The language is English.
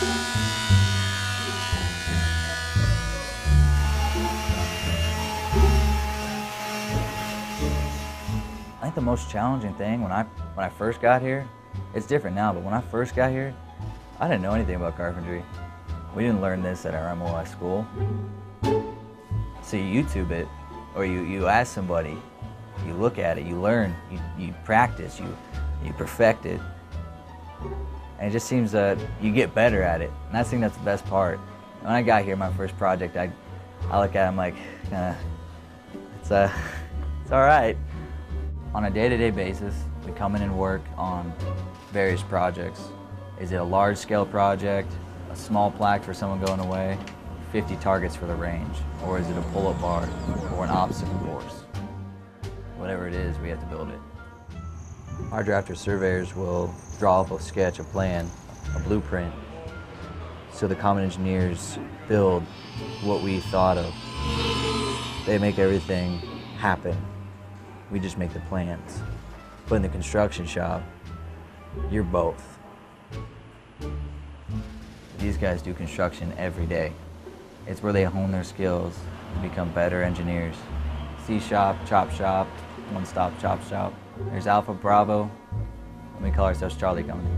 I think the most challenging thing when I when I first got here, it's different now, but when I first got here, I didn't know anything about carpentry. We didn't learn this at our MOS school. So you YouTube it, or you, you ask somebody, you look at it, you learn, you, you practice, you, you perfect it. And it just seems that you get better at it. And I think that's the best part. When I got here, my first project, I, I look at it, I'm like, uh, it's, uh, it's all right. On a day-to-day basis, we come in and work on various projects. Is it a large-scale project, a small plaque for someone going away, 50 targets for the range, or is it a pull-up bar or an obstacle course? Whatever it is, we have to build it. Our drafter surveyors will draw up a sketch, a plan, a blueprint, so the common engineers build what we thought of. They make everything happen. We just make the plans. But in the construction shop, you're both. These guys do construction every day. It's where they hone their skills and become better engineers. C shop, chop shop, one stop chop shop. There's Alpha Bravo, and we call ourselves Charlie Company.